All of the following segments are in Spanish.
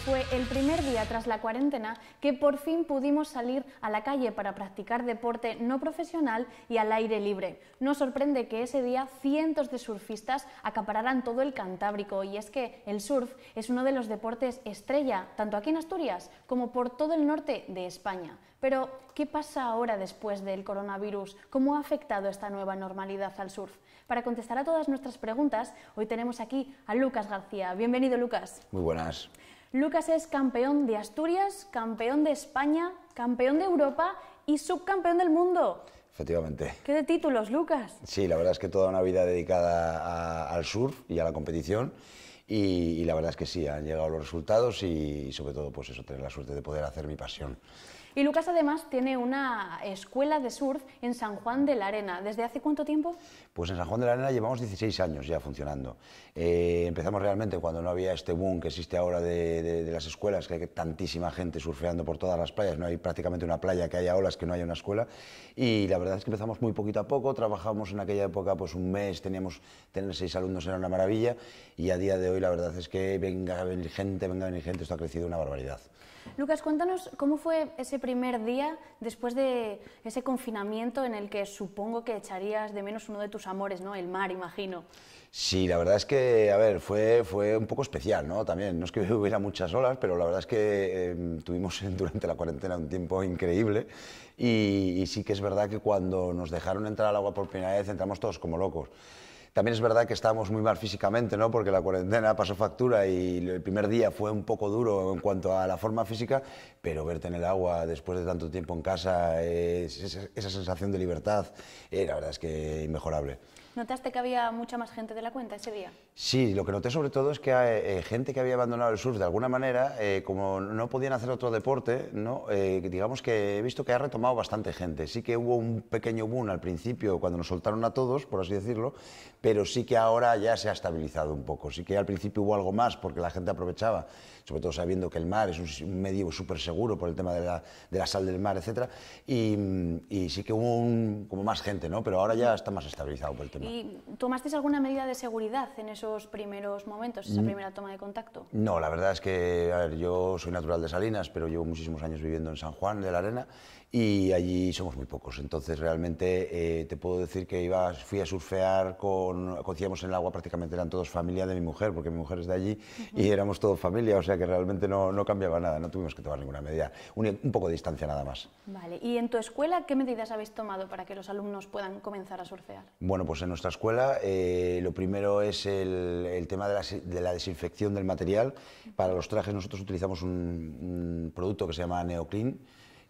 2 de mayo fue el primer día tras la cuarentena que por fin pudimos salir a la calle para practicar deporte no profesional y al aire libre. Nos sorprende que ese día cientos de surfistas acapararan todo el Cantábrico y es que el surf es uno de los deportes estrella, tanto aquí en Asturias como por todo el norte de España. Pero, ¿qué pasa ahora después del coronavirus? ¿Cómo ha afectado esta nueva normalidad al surf? Para contestar a todas nuestras preguntas, hoy tenemos aquí a Lucas García. Bienvenido, Lucas. Muy buenas. Lucas es campeón de Asturias, campeón de España, campeón de Europa y subcampeón del mundo. Efectivamente. ¿Qué de títulos, Lucas? Sí, la verdad es que toda una vida dedicada al surf y a la competición. Y, la verdad es que sí, han llegado los resultados y, sobre todo pues eso, tener la suerte de poder hacer mi pasión. Y Lucas además tiene una escuela de surf en San Juan de la Arena. ¿Desde hace cuánto tiempo? Pues en San Juan de la Arena llevamos 16 años ya funcionando. Eh, empezamos realmente cuando no había este boom que existe ahora de, las escuelas, que hay tantísima gente surfeando por todas las playas, no hay prácticamente una playa que haya olas que no haya una escuela. Y la verdad es que empezamos muy poquito a poco, trabajamos en aquella época pues un mes, teníamos tener seis alumnos era una maravilla y a día de hoy la verdad es que venga a venir gente, venga venir gente, esto ha crecido una barbaridad. Lucas, cuéntanos cómo fue ese primer día después de ese confinamiento en el que supongo que echarías de menos uno de tus amores, ¿no? El mar, imagino. Sí, la verdad es que, a ver, fue, fue un poco especial, ¿no? También, no es que hubiera muchas olas, pero la verdad es que em, tuvimos durante la cuarentena un tiempo increíble y, y sí que es verdad que cuando nos dejaron entrar al agua por primera vez entramos todos como locos. También es verdad que estábamos muy mal físicamente, ¿no? porque la cuarentena pasó factura y el primer día fue un poco duro en cuanto a la forma física, pero verte en el agua después de tanto tiempo en casa, esa sensación de libertad, eh, la verdad es que inmejorable. ¿Notaste que había mucha más gente de la cuenta ese día? Sí, lo que noté sobre todo es que hay eh, gente que había abandonado el surf de alguna manera, eh, como no podían hacer otro deporte, ¿no? Eh, digamos que he visto que ha retomado bastante gente. Sí que hubo un pequeño boom al principio cuando nos soltaron a todos, por así decirlo, pero sí que ahora ya se ha estabilizado un poco. Sí que al principio hubo algo más porque la gente aprovechaba, sobre todo sabiendo que el mar es un medio súper seguro por el tema de la, de la, sal del mar, etc. Y, y sí que hubo un, como más gente, ¿no? pero ahora ya está más estabilizado por el tema. ¿Y tomasteis alguna medida de seguridad en esos primeros momentos, esa mm. primera toma de contacto? No, la verdad es que, a ver, yo soy natural de Salinas, pero llevo muchísimos años viviendo en San Juan de la Arena y allí somos muy pocos. Entonces, realmente eh, te puedo decir que iba, fui a surfear con, conocíamos en el agua, prácticamente eran todos familia de mi mujer, porque mi mujer es de allí y éramos todos familia, o sea que realmente no, no cambiaba nada, no tuvimos que tomar ninguna medida, un, un, poco de distancia nada más. Vale, ¿y en tu escuela qué medidas habéis tomado para que los alumnos puedan comenzar a surfear? Bueno, pues en nuestra escuela eh, lo primero es el, el tema de la, de la, desinfección del material. Para los trajes nosotros utilizamos un, un producto que se llama Neoclean,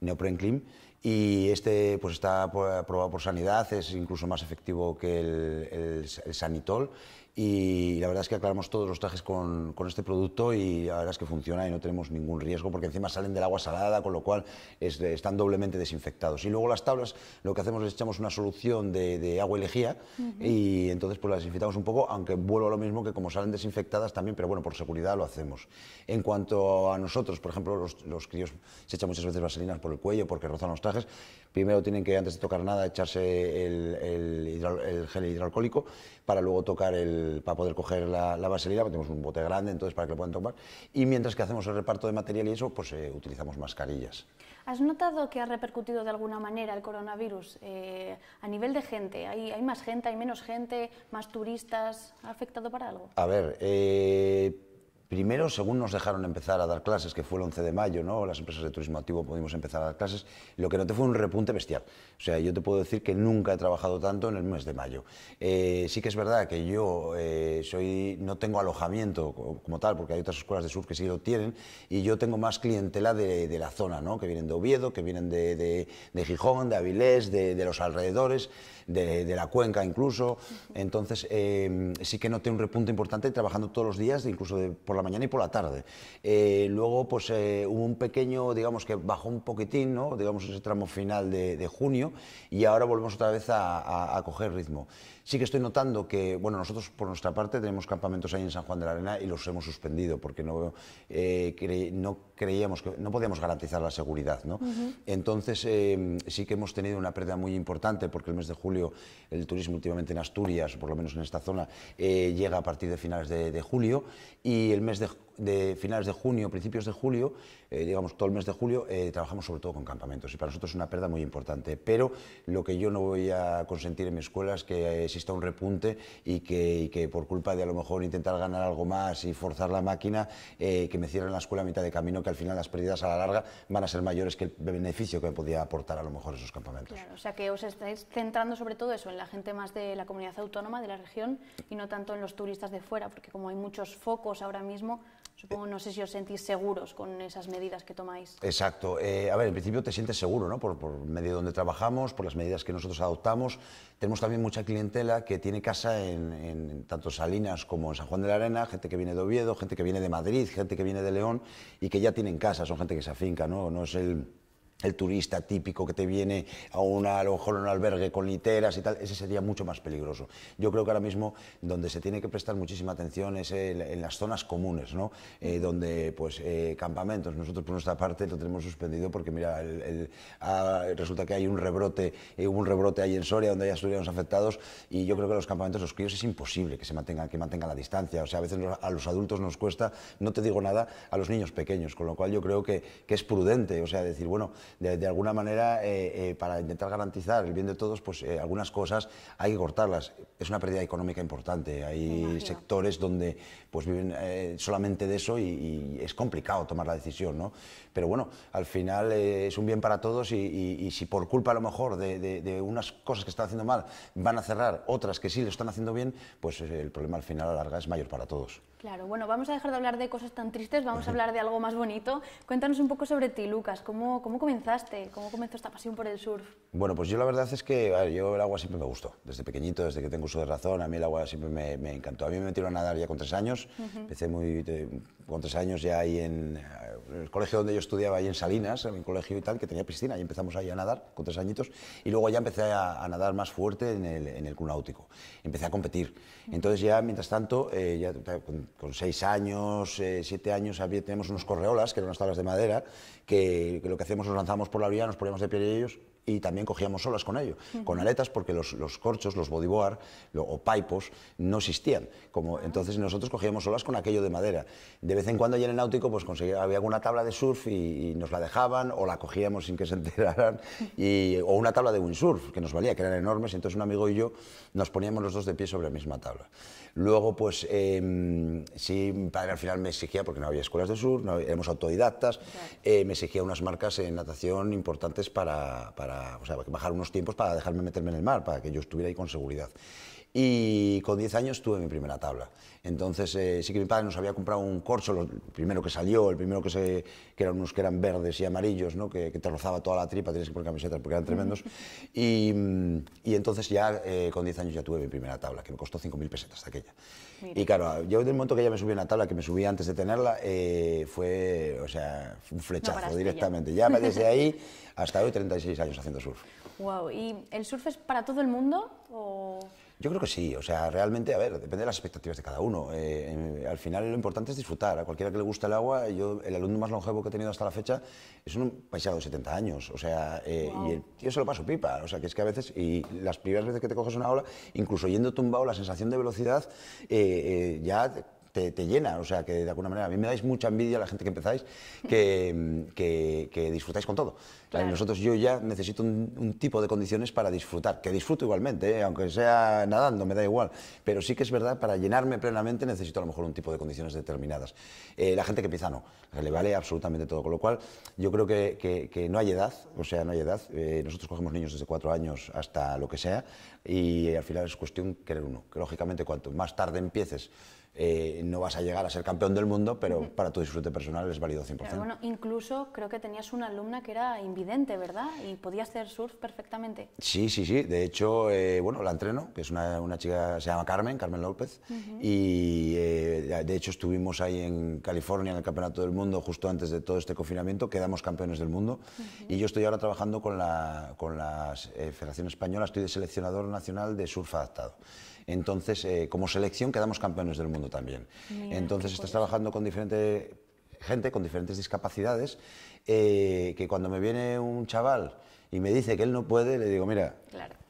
Neopren Clean, y este pues está aprobado por sanidad, es incluso más efectivo que el, el sanitol y la verdad es que aclaramos todos los trajes con, con, este producto y la verdad es que funciona y no tenemos ningún riesgo porque encima salen del agua salada, con lo cual están doblemente desinfectados. Y luego las tablas, lo que hacemos es echamos una solución de, de agua y lejía y entonces pues las desinfectamos un poco, aunque vuelvo a lo mismo que como salen desinfectadas también, pero bueno, por seguridad lo hacemos. En cuanto a nosotros, por ejemplo, los, los críos se echan muchas veces vaselinas por el cuello porque rozan los trajes, primero tienen que antes de tocar nada echarse el, el, el gel hidroalcohólico para luego tocar el para poder coger la, la, vaselina, tenemos un bote grande, entonces para que lo puedan tomar. Y mientras que hacemos el reparto de material y eso, pues eh, utilizamos mascarillas. ¿Has notado que ha repercutido de alguna manera el coronavirus eh, a nivel de gente? ¿Hay, ¿Hay, más gente, hay menos gente, más turistas? ¿Ha afectado para algo? A ver, eh, Primero, según nos dejaron empezar a dar clases, que fue el 11 de mayo, ¿no? las empresas de turismo activo pudimos empezar a dar clases, lo que noté fue un repunte bestial. O sea, yo te puedo decir que nunca he trabajado tanto en el mes de mayo. Eh, sí que es verdad que yo eh, soy, no tengo alojamiento como tal, porque hay otras escuelas de surf que sí lo tienen, y yo tengo más clientela de, la zona, ¿no? que vienen de Oviedo, que vienen de, de, de Gijón, de Avilés, de, los alrededores, de, la cuenca incluso. Entonces, eh, sí que noté un repunte importante trabajando todos los días, incluso por la mañana y por la tarde. Eh, luego, pues eh, hubo un pequeño, digamos que bajó un poquitín, ¿no? digamos ese tramo final de, junio, y ahora volvemos otra vez a, a, coger ritmo. Sí que estoy notando que, bueno, nosotros por nuestra parte tenemos campamentos ahí en San Juan de la Arena y los hemos suspendido porque no, eh, no creíamos que no podíamos garantizar la seguridad, ¿no? Entonces sí que hemos tenido una pérdida muy importante porque el mes de julio el turismo últimamente en Asturias, por lo menos en esta zona, llega a partir de finales de, de julio y el mes de de finales de junio, principios de julio, eh, digamos todo el mes de julio, eh, trabajamos sobre todo con campamentos y para nosotros es una pérdida muy importante. Pero lo que yo no voy a consentir en mi escuela es que exista un repunte y que, que por culpa de a lo mejor intentar ganar algo más y forzar la máquina, eh, que me cierren la escuela a mitad de camino, que al final las pérdidas a la larga van a ser mayores que el beneficio que me podía aportar a lo mejor esos campamentos. O sea que os estáis centrando sobre todo eso en la gente más de la comunidad autónoma, de la región, y no tanto en los turistas de fuera, porque como hay muchos focos ahora mismo, Supongo, no sé si os sentís seguros con esas medidas que tomáis. Exacto. Eh, a ver, en principio te sientes seguro, ¿no? Por, por medio de donde trabajamos, por las medidas que nosotros adoptamos. Tenemos también mucha clientela que tiene casa en, en, tanto Salinas como en San Juan de la Arena, gente que viene de Oviedo, gente que viene de Madrid, gente que viene de León y que ya tienen casa, son gente que se afinca, ¿no? No es el el turista típico que te viene a, una, a lo mejor un albergue con literas y tal, ese sería mucho más peligroso. Yo creo que ahora mismo donde se tiene que prestar muchísima atención es en, las zonas comunes, ¿no? Eh, donde pues eh, campamentos, nosotros por nuestra parte lo tenemos suspendido porque mira, ah, resulta que hay un rebrote, eh, hubo un rebrote ahí en Soria donde hay asturianos afectados y yo creo que los campamentos, los críos es imposible que se mantengan, que mantengan la distancia, o sea, a veces a los adultos nos cuesta, no te digo nada, a los niños pequeños, con lo cual yo creo que es prudente, o sea, decir, bueno, de, alguna manera, eh, eh, para intentar garantizar el bien de todos, pues eh, algunas cosas hay que cortarlas. Es una pérdida económica importante. Hay sectores donde pues viven solamente de eso y, es complicado tomar la decisión, ¿no? Pero bueno, al final es un bien para todos y, si por culpa a lo mejor de, unas cosas que están haciendo mal van a cerrar otras que sí lo están haciendo bien, pues el problema al final a la larga es mayor para todos. Claro, bueno, vamos a dejar de hablar de cosas tan tristes, vamos a hablar de algo más bonito. Cuéntanos un poco sobre ti, Lucas. ¿Cómo, cómo comenzaste? ¿Cómo comenzó esta pasión por el surf? Bueno, pues yo la verdad es que yo el agua siempre me gustó. Desde pequeñito, desde que tengo uso de razón, a mí el agua siempre me, encantó. A mí me metieron a nadar ya con tres años. Empecé muy, con tres años ya ahí en, el colegio donde yo estudiaba, ahí en Salinas, en mi colegio y tal, que tenía piscina. Y empezamos ahí a nadar con tres añitos. Y luego ya empecé a, nadar más fuerte en el, en el club náutico. Empecé a competir. Entonces ya, mientras tanto, eh, ya con, seis años, eh, siete años, había, tenemos unos correolas, que eran unas tablas de madera, que, lo que hacíamos, nos lanzábamos por la orilla, nos poníamos de pie de ellos y también cogíamos olas con ello, con aletas porque los, los corchos, los bodyboard o paipos no existían. Como, entonces nosotros cogíamos olas con aquello de madera. De vez en cuando allí en el náutico pues conseguía, había alguna tabla de surf y, nos la dejaban o la cogíamos sin que se enteraran y, o una tabla de windsurf que nos valía, que eran enormes, entonces un amigo y yo nos poníamos los dos de pie sobre la misma tabla. Luego pues eh, sí, mi padre al final me exigía, porque no había escuelas de surf, no, éramos autodidactas, eh, me exigía unas marcas en natación importantes para, para o sea, bajar unos tiempos para dejarme meterme en el mar, para que yo estuviera ahí con seguridad. Y con 10 años tuve mi primera tabla. Entonces eh, sí que mi padre nos había comprado un corcho, el primero que salió, el primero que, se, que eran unos que eran verdes y amarillos, ¿no? que, te rozaba toda la tripa, tienes que poner camisetas porque eran tremendos. Y, y entonces ya eh, con 10 años ya tuve mi primera tabla, que me costó 5.000 pesetas aquella. Y claro, yo desde el momento que ya me subí en la tabla, que me subí antes de tenerla, eh, fue, o sea, un flechazo directamente. Ya. ya desde ahí hasta hoy 36 años haciendo surf. Wow, ¿y el surf es para todo el mundo? O... Yo creo que sí, o sea, realmente, a ver, depende de las expectativas de cada uno. Eh, al final lo importante es disfrutar. A cualquiera que le guste el agua, yo, el alumno más longevo que he tenido hasta la fecha es un paisado de 70 años, o sea, eh, y el tío se lo paso pipa, o sea, que es que a veces, y las primeras veces que te coges una ola, incluso yendo tumbado, la sensación de velocidad eh, ya te, llena, o sea, que de alguna manera, a mí me dais mucha envidia a la gente que empezáis, que, que, disfrutáis con todo. Nosotros, yo ya necesito un, tipo de condiciones para disfrutar, que disfruto igualmente, ¿eh? aunque sea nadando, me da igual, pero sí que es verdad, para llenarme plenamente necesito a lo mejor un tipo de condiciones determinadas. Eh, la gente que empieza no, le vale absolutamente todo, con lo cual yo creo que, que, no hay edad, o sea, no hay edad. Eh, nosotros cogemos niños desde cuatro años hasta lo que sea y al final es cuestión querer uno, que lógicamente cuanto más tarde empieces, eh, no vas a llegar a ser campeón del mundo, pero para tu disfrute personal es válido 100%. Pero bueno, incluso creo que tenías una alumna que era invidente, ¿verdad? Y podía hacer surf perfectamente. Sí, sí, sí. De hecho, eh, bueno, la entreno, que es una, una, chica, se llama Carmen, Carmen López, y eh, de hecho estuvimos ahí en California en el Campeonato del Mundo justo antes de todo este confinamiento, quedamos campeones del mundo, y yo estoy ahora trabajando con la, con la Federación Española, estoy de seleccionador nacional de surf adaptado. Entonces, eh, como selección quedamos campeones del mundo también. Entonces, estás trabajando con diferente gente, con diferentes discapacidades eh, que cuando me viene un chaval y me dice que él no puede, le digo, mira.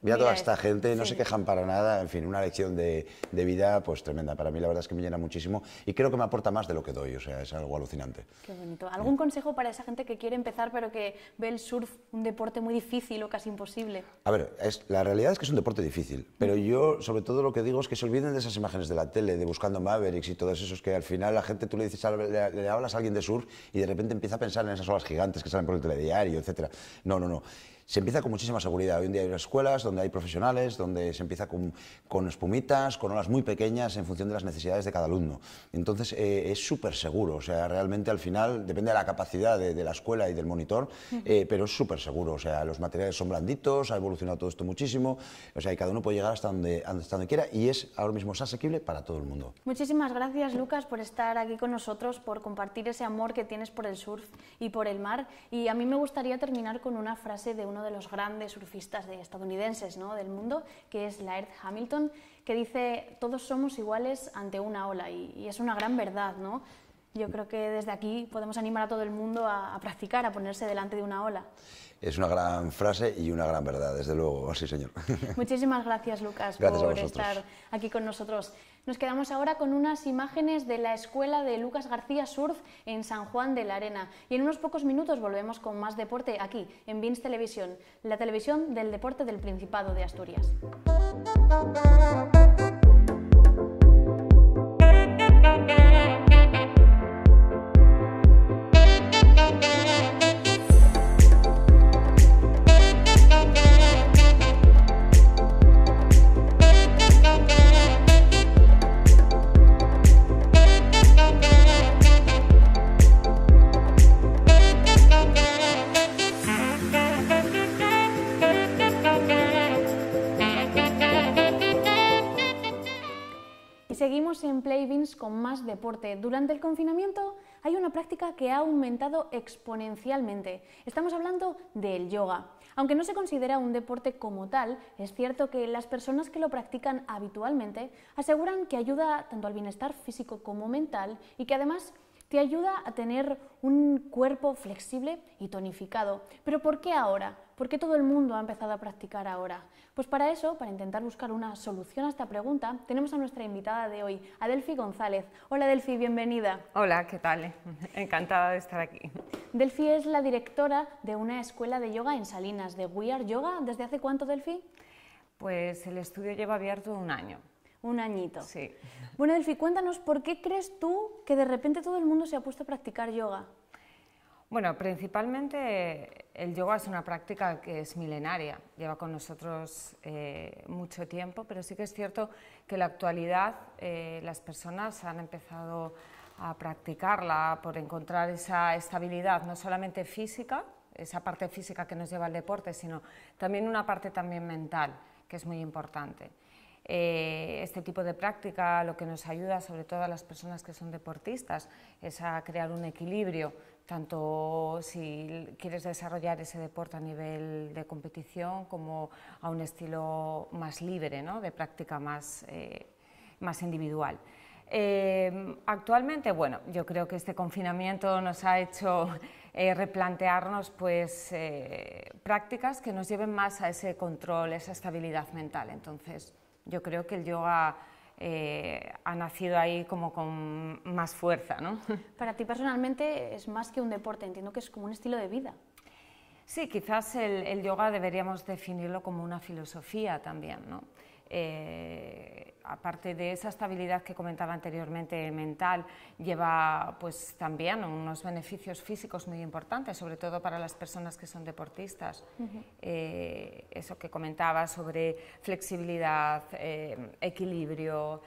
Mira toda esta gente, no Sí. se quejan para nada, en fin, una lección de, de vida pues tremenda. Para mí la verdad es que me llena muchísimo y creo que me aporta más de lo que doy, o sea, es algo alucinante. Qué bonito. ¿Algún consejo para esa gente que quiere empezar pero que ve el surf un deporte muy difícil o casi imposible? A ver, es- la realidad es que es un deporte difícil, pero yo sobre todo lo que digo es que se olviden de esas imágenes de la tele, de buscando Mavericks y todos esos que al final la gente, tú le dices, le, le hablas a alguien de surf y de repente empieza a pensar en esas olas gigantes que salen por el telediario, etcétera. No, no, no. Se empieza con muchísima seguridad. Hoy en día hay escuelas donde hay profesionales, donde se empieza con, con espumitas, con olas muy pequeñas en función de las necesidades de cada alumno. Entonces eh, es súper seguro, o sea, realmente al final depende de la capacidad de, de la escuela y del monitor, eh, pero es súper seguro, o sea, los materiales son blanditos, ha evolucionado todo esto muchísimo, o sea, y cada uno puede llegar hasta donde, hasta donde quiera y es ahora mismo es asequible para todo el mundo. Muchísimas gracias, Lucas, por estar aquí con nosotros, por compartir ese amor que tienes por el surf y por el mar. Y a mí me gustaría terminar con una frase de uno de los grandes surfistas de estadounidenses ¿no? del mundo, que es Laird Hamilton, que dice, todos somos iguales ante una ola. Y, y es una gran verdad, ¿no? Yo creo que desde aquí podemos animar a todo el mundo a, a practicar, a ponerse delante de una ola. Es una gran frase y una gran verdad, desde luego, sí señor. Muchísimas gracias, Lucas, Gracias por estar aquí con nosotros. Nos quedamos ahora con unas imágenes de la escuela de Lucas García Surf en San Juan de la Arena. Y en unos pocos minutos volvemos con más deporte aquí, en Vins Televisión, la televisión del deporte del Principado de Asturias. Durante el confinamiento hay una práctica que ha aumentado exponencialmente. Estamos hablando del yoga. Aunque no se considera un deporte como tal, es cierto que las personas que lo practican habitualmente aseguran que ayuda tanto al bienestar físico como mental y que además te ayuda a tener un cuerpo flexible y tonificado. Pero ¿por qué ahora? ¿Por qué todo el mundo ha empezado a practicar ahora? Pues para eso, para intentar buscar una solución a esta pregunta, tenemos a nuestra invitada de hoy, Adelfi González. Hola Delfi, bienvenida. Hola, ¿qué tal? Encantada de estar aquí. Delfi es la directora de una escuela de yoga en Salinas, de We Are Yoga. ¿Desde hace cuánto, Delfi? Pues el estudio lleva abierto un año. Un añito. Sí. Bueno, Delfi, cuéntanos por qué crees tú que de repente todo el mundo se ha puesto a practicar yoga. Bueno, principalmente el yoga es una práctica que es milenaria, lleva con nosotros eh, mucho tiempo, pero sí que es cierto que en la actualidad eh, las personas han empezado a practicarla por encontrar esa estabilidad, no solamente física, esa parte física que nos lleva al deporte, sino también una parte también mental, que es muy importante. Eh, este tipo de práctica lo que nos ayuda, sobre todo a las personas que son deportistas, es a crear un equilibrio, tanto si quieres desarrollar ese deporte a nivel de competición como a un estilo más libre, ¿no? de práctica más, eh, más individual. Eh, actualmente, bueno, yo creo que este confinamiento nos ha hecho eh, replantearnos pues, eh, prácticas que nos lleven más a ese control, esa estabilidad mental. Entonces, yo creo que el yoga eh, ha nacido ahí como con más fuerza, ¿no? Para ti personalmente es más que un deporte, entiendo que es como un estilo de vida. Sí, quizás el, el yoga deberíamos definirlo como una filosofía también, ¿no? Eh, aparte de esa estabilidad que comentaba anteriormente mental, lleva pues también unos beneficios físicos muy importantes, sobre todo para las personas que son deportistas. Eh, eso que comentaba sobre flexibilidad, eh, equilibrio,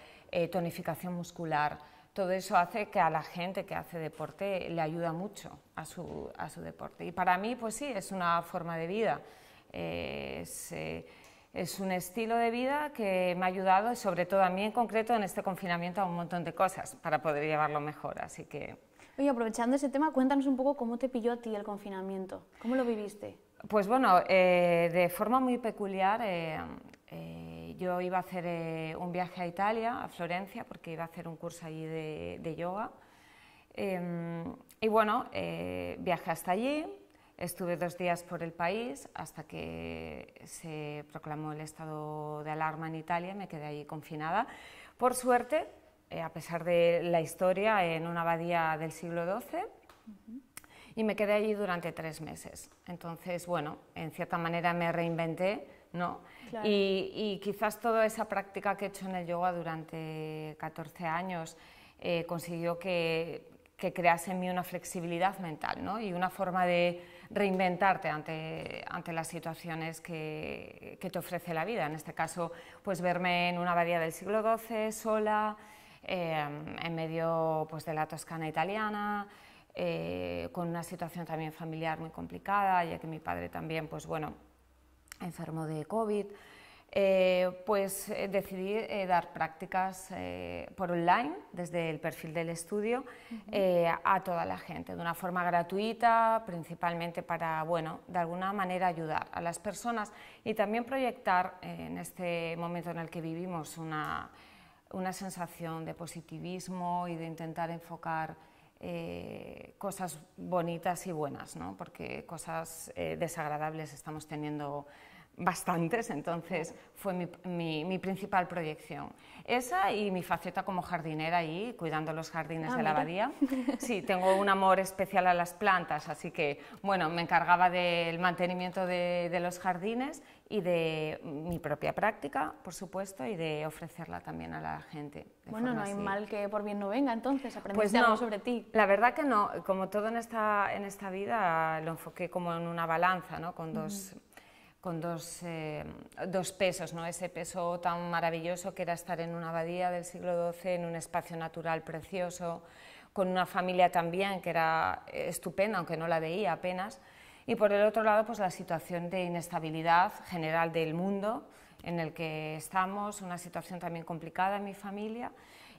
tonificación muscular, todo eso hace que a la gente que hace deporte le ayuda mucho a su, a su deporte. Y para mí, pues sí, es una forma de vida. Es, es un estilo de vida que me ha ayudado, y sobre todo a mí en concreto, en este confinamiento, a un montón de cosas para poder llevarlo mejor. Así que, Oye, aprovechando ese tema, cuéntanos un poco cómo te pilló a ti el confinamiento, cómo lo viviste. pues bueno, eh, de forma muy peculiar, eh, eh, yo iba a hacer un viaje a Italia, a Florencia, porque iba a hacer un curso allí de, de yoga. Em, y bueno, viajé hasta allí, Estuve dos días por el país hasta que se proclamó el estado de alarma en Italia, me quedé allí confinada. Por suerte, eh, a pesar de la historia, en una abadía del siglo XII, y me quedé allí durante tres meses. Entonces, bueno, en cierta manera me reinventé, ¿no? Y, quizás toda esa práctica que he hecho en el yoga durante 14 años eh, consiguió que, que crease en mí una flexibilidad mental, ¿no? Y una forma de reinventarte ante, ante las situaciones que, que, te ofrece la vida. En este caso, pues verme en una abadía del siglo XII, sola, eh, en medio pues, de la Toscana italiana, eh, con una situación también familiar muy complicada, ya que mi padre también, pues bueno, enfermo de COVID. Eh, pues eh, decidí eh, dar prácticas por online desde el perfil del estudio a toda la gente, de una forma gratuita, principalmente para, bueno, de alguna manera ayudar a las personas y también proyectar en este momento en el que vivimos una, una sensación de positivismo y de intentar enfocar cosas bonitas y buenas, ¿no? porque cosas desagradables estamos teniendo bastantes, entonces fue mi, mi, principal proyección. Esa y mi faceta como jardinera ahí, cuidando los jardines ah, de la abadía. Sí, tengo un amor especial a las plantas, así que, bueno, me encargaba del mantenimiento de, de los jardines y de mi propia práctica, por supuesto, y de ofrecerla también a la gente. Bueno, no hay mal que por bien no venga, entonces, aprendiste pues algo sobre ti. La verdad que no, como todo en esta, en esta vida, lo enfoqué como en una balanza, ¿no? con dos con dos, eh, dos, pesos, ¿no? ese peso tan maravilloso que era estar en una abadía del siglo XII, en un espacio natural precioso, con una familia también que era estupenda, aunque no la veía apenas, y por el otro lado pues la situación de inestabilidad general del mundo en el que estamos, una situación también complicada en mi familia,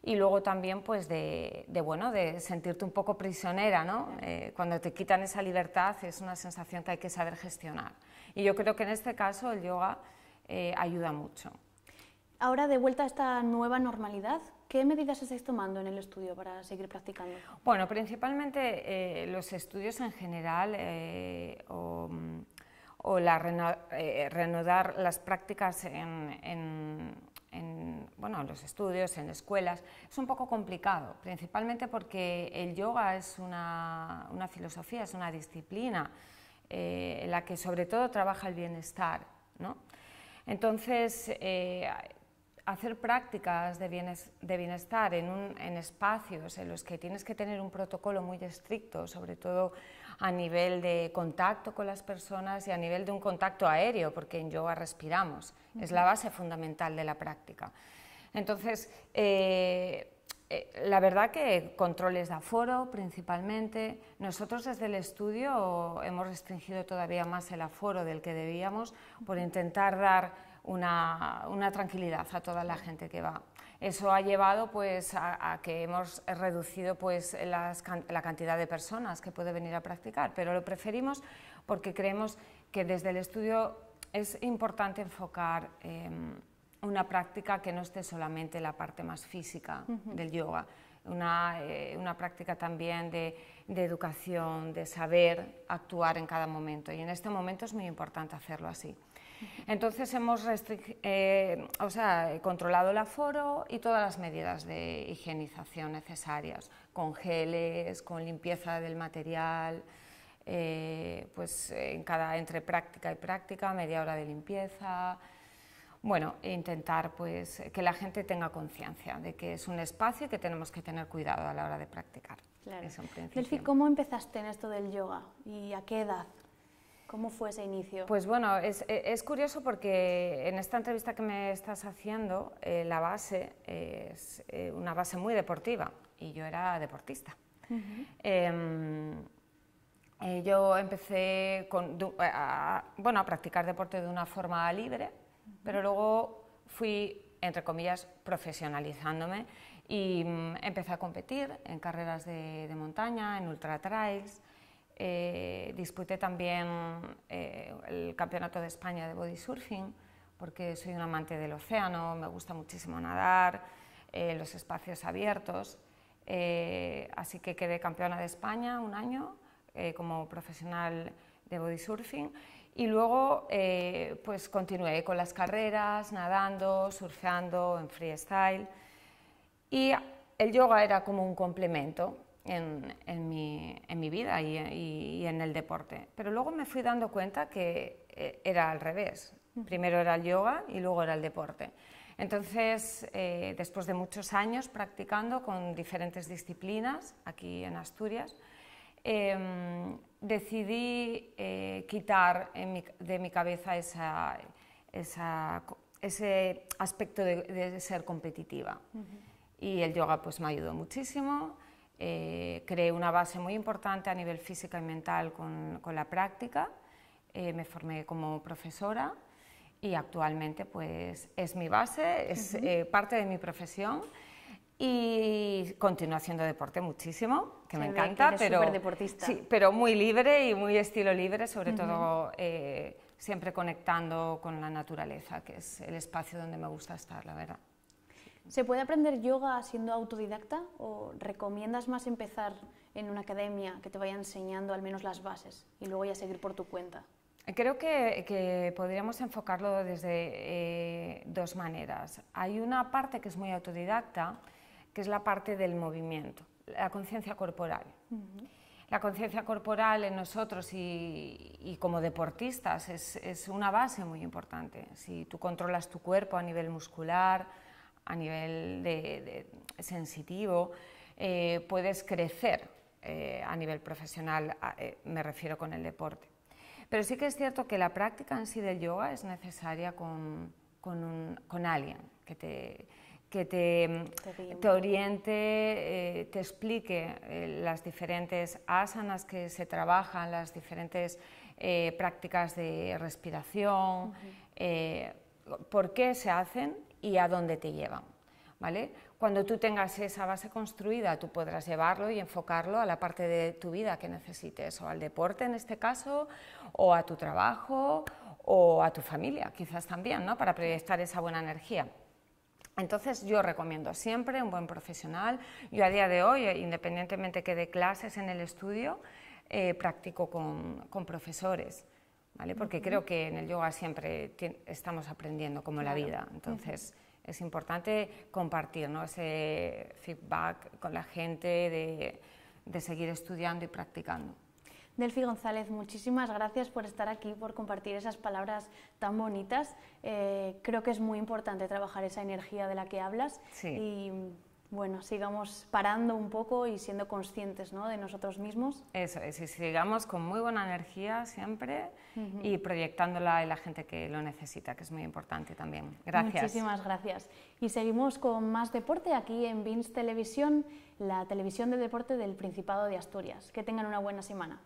y luego también pues de, bueno, de sentirte un poco prisionera, ¿no? Eh, cuando te quitan esa libertad es una sensación que hay que saber gestionar. Y yo creo que en este caso el yoga eh, ayuda mucho. Ahora, de vuelta a esta nueva normalidad, ¿qué medidas estáis tomando en el estudio para seguir practicando? Bueno, principalmente eh, los estudios en general eh, o, la reanudar las prácticas en, bueno, los estudios, en escuelas, es un poco complicado, principalmente porque el yoga es una, una filosofía, es una disciplina eh, en la que sobre todo trabaja el bienestar. ¿no? Entonces, eh, hacer prácticas de, bienestar en, espacios en los que tienes que tener un protocolo muy estricto, sobre todo a nivel de contacto con las personas y a nivel de un contacto aéreo, porque en yoga respiramos, es la base fundamental de la práctica. Entonces, eh, eh, la verdad que controles de aforo principalmente. Nosotros desde el estudio hemos restringido todavía más el aforo del que debíamos por intentar dar una, tranquilidad a toda la gente que va. Eso ha llevado pues, a, que hemos reducido pues, la cantidad de personas que puede venir a practicar, pero lo preferimos porque creemos que desde el estudio es importante enfocar em, una práctica que no esté solamente la parte más física del yoga, una, eh, una práctica también de, de, educación, de saber actuar en cada momento. Y en este momento es muy importante hacerlo así. Entonces hemos eh, o sea, controlado el aforo y todas las medidas de higienización necesarias, con geles, con limpieza del material, eh, pues en cada, entre práctica y práctica, media hora de limpieza, bueno, e intentar pues, que la gente tenga conciencia de que es un espacio y que tenemos que tener cuidado a la hora de practicar. Claro. Delfi, ¿cómo empezaste en esto del yoga y a qué edad? ¿Cómo fue ese inicio? Pues bueno, es, es curioso porque en esta entrevista que me estás haciendo, eh, la base es eh, una base muy deportiva y yo era deportista. Em, eh, yo empecé con, bueno, a practicar deporte de una forma libre, pero luego fui, entre comillas, profesionalizándome y mm, empecé a competir en carreras de, montaña, en ultra trails. Eh, disputé también eh, el Campeonato de España de Body Surfing, porque soy un amante del océano, me gusta muchísimo nadar, eh, los espacios abiertos. eh, así que quedé campeona de España un año como profesional de body surfing y luego pues continué con las carreras, nadando, surfeando en freestyle y el yoga era como un complemento en, en, mi, en mi, vida y, y, en el deporte. Pero luego me fui dando cuenta que eh, era al revés. Primero era el yoga y luego era el deporte. Entonces, eh, después de muchos años practicando con diferentes disciplinas aquí en Asturias, eh, decidí eh, quitar mi, de mi cabeza esa, esa, ese aspecto de, de ser competitiva. Uh -huh. Y el yoga pues, me ayudó muchísimo. Eh, creé una base muy importante a nivel física y mental con, con la práctica, eh, me formé como profesora y actualmente pues es mi base, es uh -huh. eh, parte de mi profesión y continúo haciendo deporte muchísimo, que Se me encanta, que eres pero, superdeportista. sí, pero muy libre y muy estilo libre, sobre uh -huh. todo eh, siempre conectando con la naturaleza, que es el espacio donde me gusta estar, la verdad. ¿Se puede aprender yoga siendo autodidacta o recomiendas más empezar en una academia que te vaya enseñando al menos las bases y luego ya seguir por tu cuenta? Creo que, que podríamos enfocarlo desde eh, dos maneras. Hay una parte que es muy autodidacta, que es la parte del movimiento, la conciencia corporal. Uh -huh. La conciencia corporal en nosotros y, y como deportistas es, es, una base muy importante. Si tú controlas tu cuerpo a nivel muscular, a nivel de, de sensitivo, eh, puedes crecer eh, a nivel profesional, eh, me refiero con el deporte. Pero sí que es cierto que la práctica en sí del yoga es necesaria con, con, un, con alguien que te, que te, te, te oriente, eh, te explique eh, las diferentes asanas que se trabajan, las diferentes eh, prácticas de respiración, uh -huh. por qué se hacen y a dónde te llevan. ¿vale? Cuando tú tengas esa base construida, tú podrás llevarlo y enfocarlo a la parte de tu vida que necesites, o al deporte en este caso, o a tu trabajo, o a tu familia, quizás también, ¿no? para proyectar esa buena energía. Entonces yo recomiendo siempre un buen profesional. Yo a día de hoy, independientemente que dé clases en el estudio, eh, practico con, con profesores. ¿Vale? Porque uh -huh. creo que en el yoga siempre estamos aprendiendo como claro. la vida. Entonces, uh -huh es importante compartir ¿no? ese feedback con la gente, de, de, seguir estudiando y practicando. Delfi González, muchísimas gracias por estar aquí, por compartir esas palabras tan bonitas. Eh, creo que es muy importante trabajar esa energía de la que hablas sí. y bueno, sigamos parando un poco y siendo conscientes ¿no? de nosotros mismos. Eso es, y sigamos con muy buena energía siempre uh -huh. y proyectándola en la gente que lo necesita, que es muy importante también. Gracias. Muchísimas gracias. Y seguimos con más deporte aquí en VINS Televisión, la televisión del deporte del Principado de Asturias. Que tengan una buena semana.